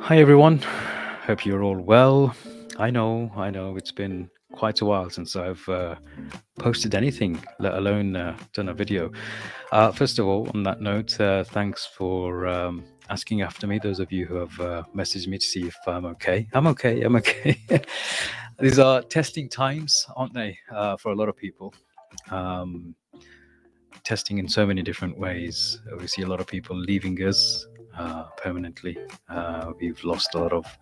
Hi everyone. Hope you're all well. I know, I know it's been quite a while since I've uh, posted anything, let alone uh, done a video. Uh, first of all, on that note, uh, thanks for um, asking after me. Those of you who have uh, messaged me to see if I'm okay. I'm okay. I'm okay. These are testing times, aren't they, uh, for a lot of people? Um, testing in so many different ways. We see a lot of people leaving us uh, permanently. Uh, we've lost a lot of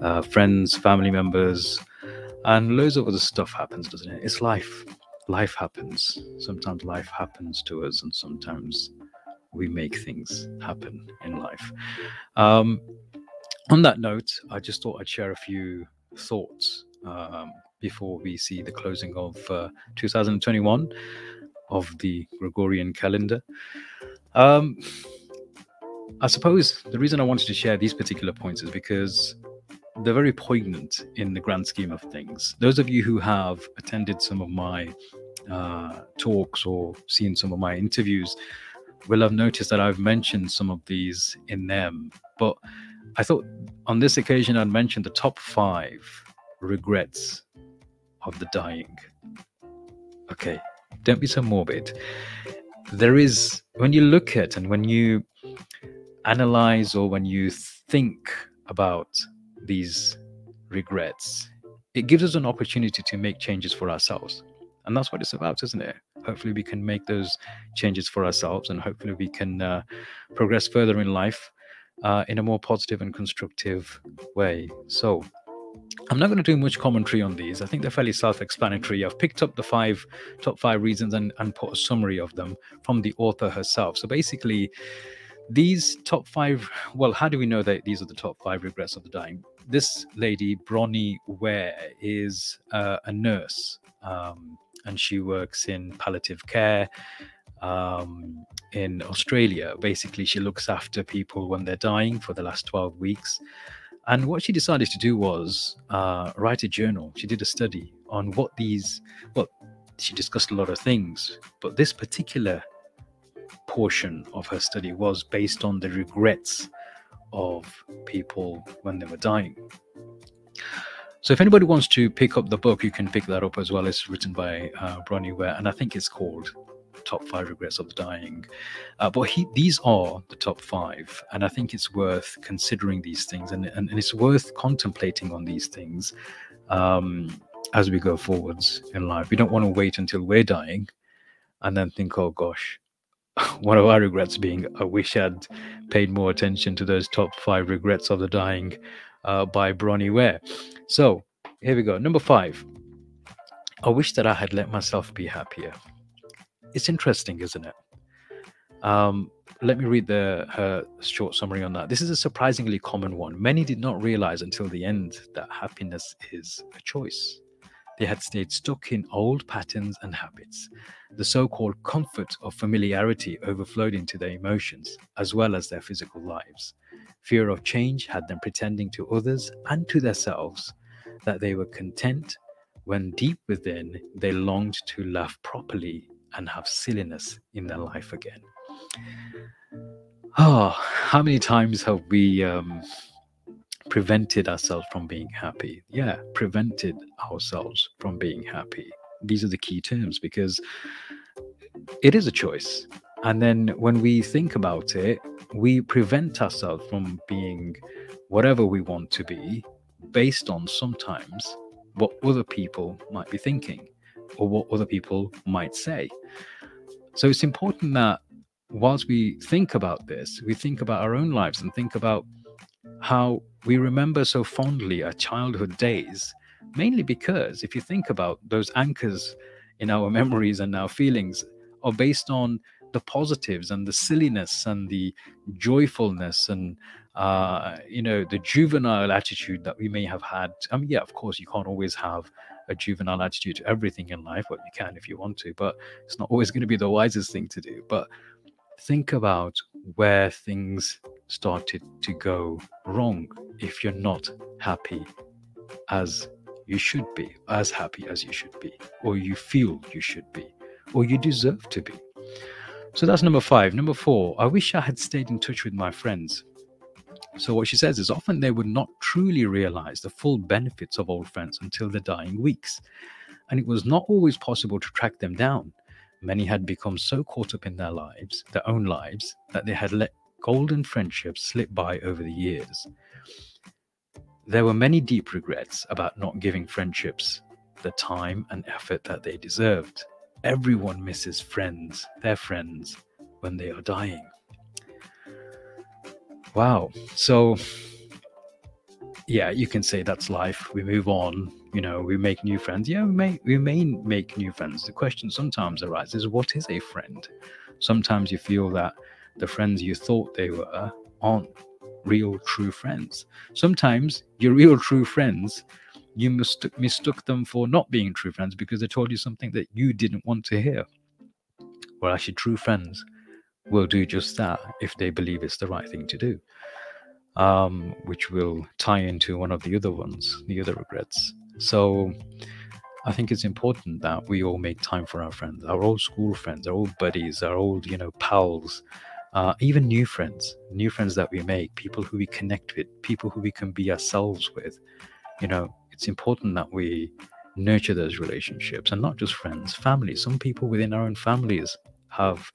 uh, friends, family members, and loads of other stuff happens, doesn't it? It's life. Life happens. Sometimes life happens to us, and sometimes we make things happen in life. Um, on that note, I just thought I'd share a few thoughts um, before we see the closing of uh, 2021 of the Gregorian calendar. Um, I suppose the reason I wanted to share these particular points is because they're very poignant in the grand scheme of things. Those of you who have attended some of my uh, talks or seen some of my interviews will have noticed that I've mentioned some of these in them. But I thought on this occasion I'd mention the top five regrets of the dying. Okay, don't be so morbid. There is, when you look at and when you analyze or when you think about these regrets, it gives us an opportunity to make changes for ourselves. And that's what it's about, isn't it? Hopefully, we can make those changes for ourselves and hopefully, we can uh, progress further in life uh, in a more positive and constructive way. So, I'm not going to do much commentary on these. I think they're fairly self-explanatory. I've picked up the five top five reasons and, and put a summary of them from the author herself. So basically, these top five well how do we know that these are the top five regrets of the dying this lady bronnie ware is uh, a nurse um, and she works in palliative care um, in australia. Basically she looks after people when they're dying for the last 12 weeks. And what she decided to do was uh, write a journal. She did a study on what these well she discussed a lot of things but this particular portion of her study was based on the regrets of people when they were dying. So, if anybody wants to pick up the book, you can pick that up as well. It's written by uh, Bronnie Ware, and I think it's called Top Five Regrets of the Dying. Uh, but he, these are the top five, and I think it's worth considering these things, and, and, and it's worth contemplating on these things um, as we go forwards in life. We don't want to wait until we're dying and then think, oh gosh, one of our regrets being I wish I'd paid more attention to those top five regrets of the dying uh, by Bronnie Ware. So here we go. Number five. I wish that I had let myself be happier. It's interesting, isn't it? Um, let me read the her short summary on that. This is a surprisingly common one. Many did not realize until the end that happiness is a choice. They had stayed stuck in old patterns and habits. The so called comfort of familiarity overflowed into their emotions, as well as their physical lives. Fear of change had them pretending to others and to themselves that they were content when deep within they longed to laugh properly and have silliness in their life again. Oh, how many times have we um, prevented ourselves from being happy. Yeah, prevented ourselves from being happy. These are the key terms because it is a choice. And then when we think about it, we prevent ourselves from being whatever we want to be based on sometimes what other people might be thinking or what other people might say. So it's important that whilst we think about this, we think about our own lives and think about how we remember so fondly our childhood days, mainly because if you think about those anchors in our memories and our feelings are based on the positives and the silliness and the joyfulness and uh, you know the juvenile attitude that we may have had. I mean, yeah, of course, you can't always have a juvenile attitude to everything in life. Well, you can if you want to, but it's not always going to be the wisest thing to do. But think about where things started to go wrong if you're not happy as you should be, as happy as you should be, or you feel you should be, or you deserve to be. So that's number five. Number four, I wish I had stayed in touch with my friends. So, what she says is often they would not truly realize the full benefits of old friends until the dying weeks. And it was not always possible to track them down. Many had become so caught up in their lives, their own lives, that they had let golden friendships slip by over the years. There were many deep regrets about not giving friendships the time and effort that they deserved. Everyone misses friends, their friends, when they are dying. Wow. So, yeah, you can say that's life. We move on. You know, we make new friends. Yeah, we may we may make new friends. The question sometimes arises: What is a friend? Sometimes you feel that the friends you thought they were aren't real, true friends. Sometimes your real, true friends you mistook, mistook them for not being true friends because they told you something that you didn't want to hear. Well, actually, true friends will do just that if they believe it's the right thing to do, um, which will tie into one of the other ones, the other regrets. So I think it's important that we all make time for our friends, our old school friends, our old buddies, our old, you know, pals, uh, even new friends, new friends that we make, people who we connect with, people who we can be ourselves with. You know, it's important that we nurture those relationships and not just friends, family. Some people within our own families have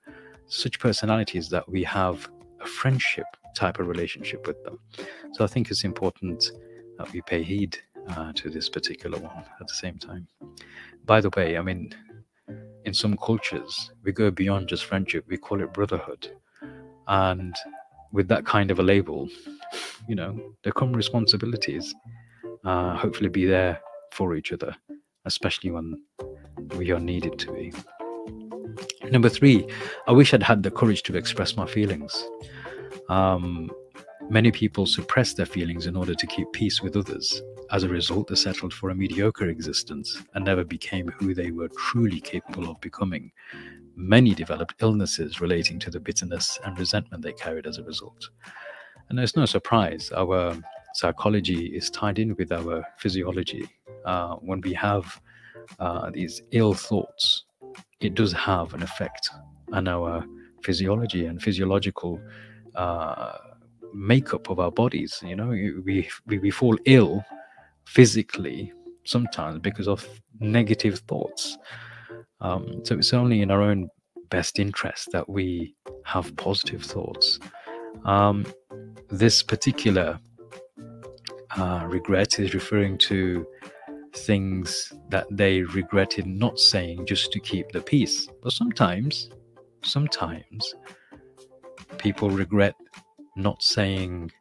such personalities that we have a friendship type of relationship with them. So I think it's important that we pay heed uh, to this particular one at the same time. By the way, I mean, in some cultures, we go beyond just friendship, we call it brotherhood. And with that kind of a label, you know, there come responsibilities uh, hopefully be there for each other, especially when we are needed to be. Number three, I wish I'd had the courage to express my feelings. Um, many people suppress their feelings in order to keep peace with others. As a result, they settled for a mediocre existence and never became who they were truly capable of becoming. Many developed illnesses relating to the bitterness and resentment they carried as a result. And there's no surprise, our psychology is tied in with our physiology. Uh, when we have uh, these ill thoughts, it does have an effect on our physiology and physiological uh, makeup of our bodies. You know, we, we, we fall ill physically sometimes because of negative thoughts. Um, so it's only in our own best interest that we have positive thoughts. Um, this particular uh, regret is referring to things that they regretted not saying just to keep the peace. But sometimes, sometimes people regret not saying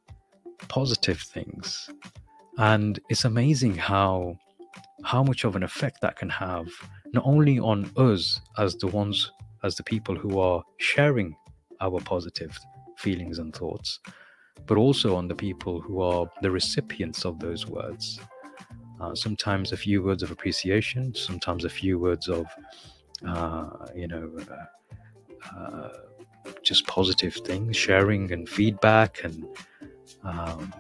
positive things. And it's amazing how how much of an effect that can have not only on us as the ones as the people who are sharing our positive feelings and thoughts but also on the people who are the recipients of those words. Uh, sometimes a few words of appreciation, sometimes a few words of, uh, you know, uh, uh just positive things, sharing and feedback, and um,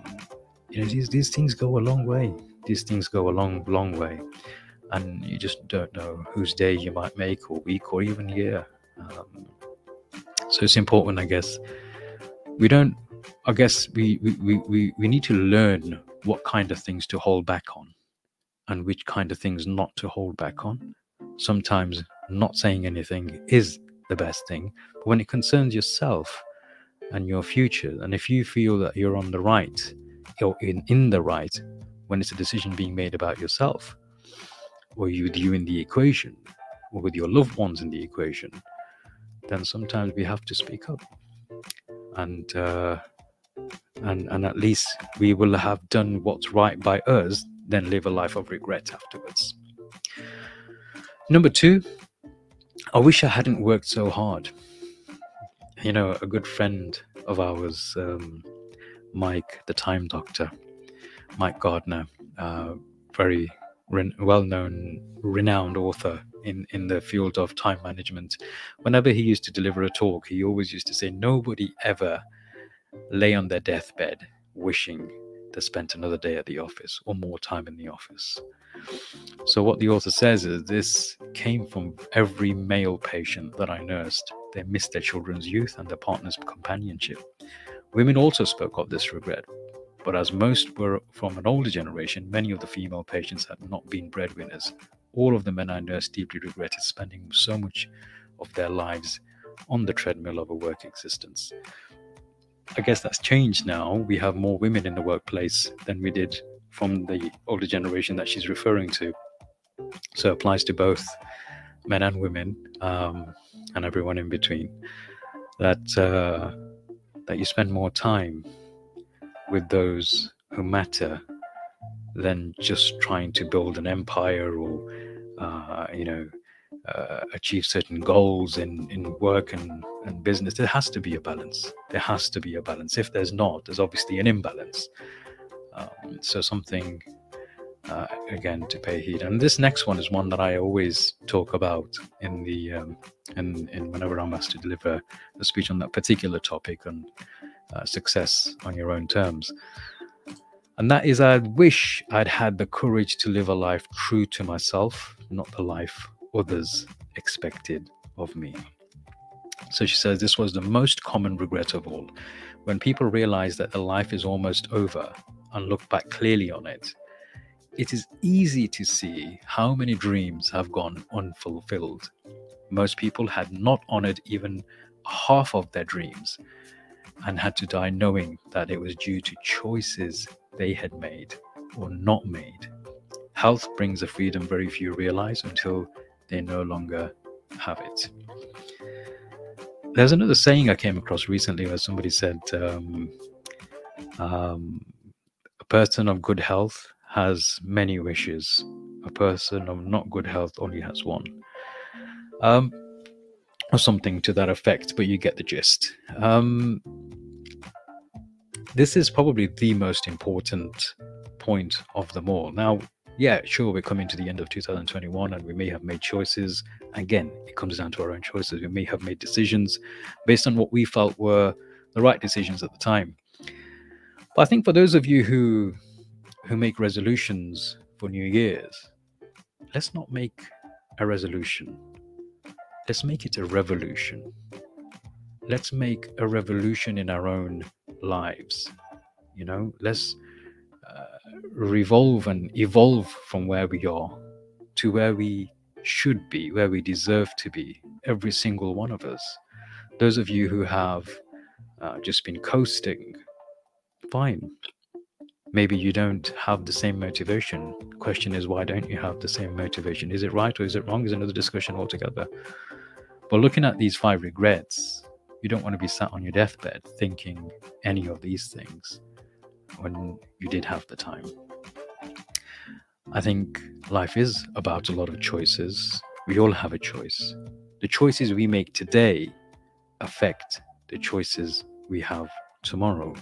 you know, these these things go a long way. These things go a long, long way, and you just don't know whose day you might make, or week, or even year. Um, so it's important, I guess. We don't I guess we, we, we, we need to learn what kind of things to hold back on and which kind of things not to hold back on. Sometimes not saying anything is the best thing. But when it concerns yourself and your future, and if you feel that you're on the right, or in, in the right, when it's a decision being made about yourself, or with you in the equation, or with your loved ones in the equation, then sometimes we have to speak up. And uh, and and at least we will have done what's right by us then live a life of regret afterwards number two i wish i hadn't worked so hard you know a good friend of ours um, mike the time doctor mike gardner uh, very re- well-known renowned author in, in the field of time management whenever he used to deliver a talk he always used to say nobody ever lay on their deathbed wishing they spent another day at the office or more time in the office. So, what the author says is this came from every male patient that I nursed. They missed their children's youth and their partner's companionship. Women also spoke of this regret, but as most were from an older generation, many of the female patients had not been breadwinners. All of the men I nursed deeply regretted spending so much of their lives on the treadmill of a work existence. I guess that's changed now. We have more women in the workplace than we did from the older generation that she's referring to. So it applies to both men and women um, and everyone in between. That uh, that you spend more time with those who matter than just trying to build an empire or uh, you know uh, achieve certain goals in in work and, and business. There has to be a balance. There has to be a balance. If there's not there's obviously an imbalance. Um, so something uh, again to pay heed. And this next one is one that i always talk about in the um, in, in whenever i'm asked to deliver a speech on that particular topic. On uh, success on your own terms. And that is, I wish I'd had the courage to live a life true to myself, not the life others expected of me. So she says, This was the most common regret of all. When people realize that the life is almost over and look back clearly on it, it is easy to see how many dreams have gone unfulfilled. Most people had not honored even half of their dreams and had to die knowing that it was due to choices they had made or not made. Health brings a freedom very few realize until they no longer have it. There's another saying I came across recently where somebody said, um, um, A person of good health has many wishes, a person of not good health only has one. Um, or something to that effect, but you get the gist. Um, this is probably the most important point of them all. Now, yeah, sure, we're coming to the end of 2021 and we may have made choices. Again, it comes down to our own choices. We may have made decisions based on what we felt were the right decisions at the time. But I think for those of you who who make resolutions for New Year's, let's not make a resolution let's make it a revolution. Let's make a revolution in our own lives. You know, let's uh, revolve and evolve from where we are to where we should be, where we deserve to be, every single one of us. Those of you who have uh, just been coasting, fine. Maybe you don't have the same motivation. Question is, why don't you have the same motivation? Is it right or is it wrong? Is another discussion altogether. But looking at these five regrets, you don't want to be sat on your deathbed thinking any of these things when you did have the time. I think life is about a lot of choices. We all have a choice. The choices we make today affect the choices we have tomorrow.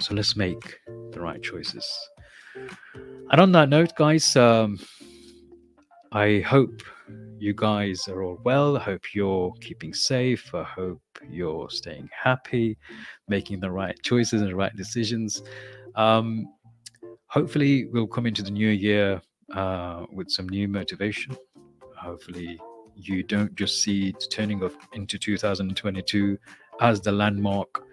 So let's make the right choices. And on that note, guys, um, I hope you guys are all well. I hope you're keeping safe. I hope you're staying happy, making the right choices and the right decisions. Um, hopefully, we'll come into the new year uh, with some new motivation. Hopefully, you don't just see it turning off into 2022 as the landmark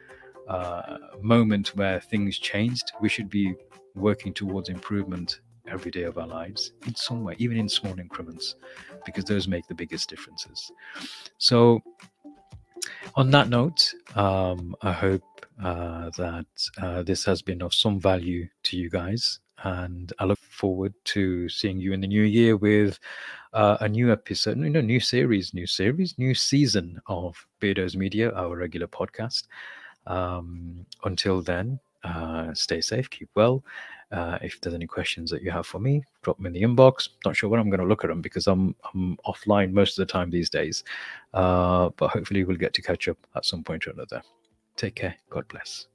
uh, moment where things changed. We should be working towards improvement every day of our lives in some way, even in small increments, because those make the biggest differences. So, on that note, um, I hope uh, that uh, this has been of some value to you guys. And I look forward to seeing you in the new year with uh, a new episode, you know, new series, new series, new season of Beardos Media, our regular podcast. Um, until then, uh, stay safe, keep well, uh, if there's any questions that you have for me, drop them in the inbox. Not sure when I'm going to look at them because I'm I'm offline most of the time these days. Uh, but hopefully we'll get to catch up at some point or another. Take care. God bless.